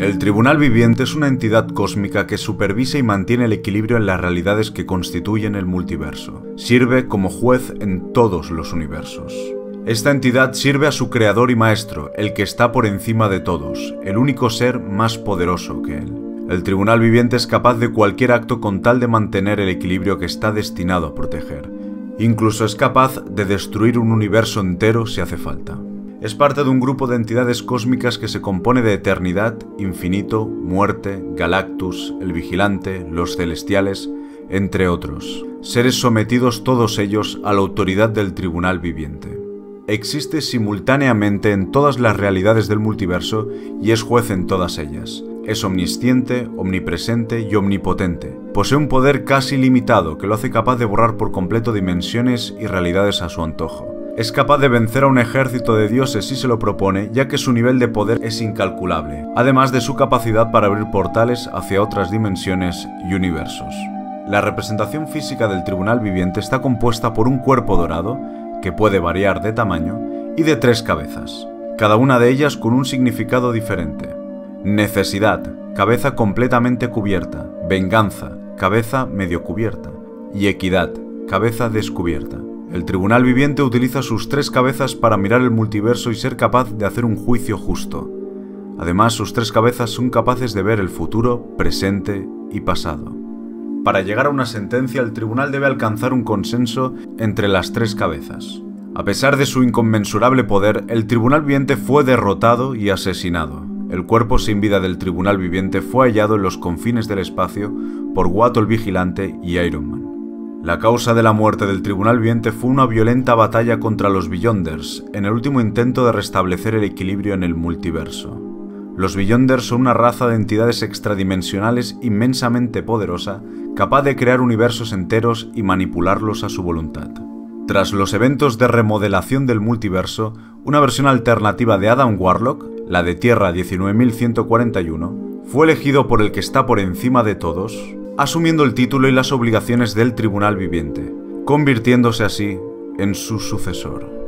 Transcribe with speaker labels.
Speaker 1: El Tribunal Viviente es una entidad cósmica que supervisa y mantiene el equilibrio en las realidades que constituyen el multiverso. Sirve como juez en todos los universos. Esta entidad sirve a su creador y maestro, el que está por encima de todos, el único ser más poderoso que él. El Tribunal Viviente es capaz de cualquier acto con tal de mantener el equilibrio que está destinado a proteger. Incluso es capaz de destruir un universo entero si hace falta. Es parte de un grupo de entidades cósmicas que se compone de eternidad, infinito, muerte, Galactus, el vigilante, los celestiales, entre otros, seres sometidos todos ellos a la autoridad del tribunal viviente. Existe simultáneamente en todas las realidades del multiverso y es juez en todas ellas. Es omnisciente, omnipresente y omnipotente. Posee un poder casi limitado que lo hace capaz de borrar por completo dimensiones y realidades a su antojo es capaz de vencer a un ejército de dioses si se lo propone, ya que su nivel de poder es incalculable, además de su capacidad para abrir portales hacia otras dimensiones y universos. La representación física del tribunal viviente está compuesta por un cuerpo dorado, que puede variar de tamaño, y de tres cabezas, cada una de ellas con un significado diferente. Necesidad, cabeza completamente cubierta, venganza, cabeza medio cubierta, y equidad, cabeza descubierta. El tribunal viviente utiliza sus tres cabezas para mirar el multiverso y ser capaz de hacer un juicio justo. Además, sus tres cabezas son capaces de ver el futuro, presente y pasado. Para llegar a una sentencia, el tribunal debe alcanzar un consenso entre las tres cabezas. A pesar de su inconmensurable poder, el tribunal viviente fue derrotado y asesinado. El cuerpo sin vida del tribunal viviente fue hallado en los confines del espacio por Watto el Vigilante y Iron Man. La causa de la muerte del Tribunal Viviente fue una violenta batalla contra los Beyonders, en el último intento de restablecer el equilibrio en el multiverso. Los Beyonders son una raza de entidades extradimensionales inmensamente poderosa, capaz de crear universos enteros y manipularlos a su voluntad. Tras los eventos de remodelación del multiverso, una versión alternativa de Adam Warlock, la de Tierra 19141, fue elegido por el que está por encima de todos, asumiendo el título y las obligaciones del tribunal viviente, convirtiéndose así en su sucesor.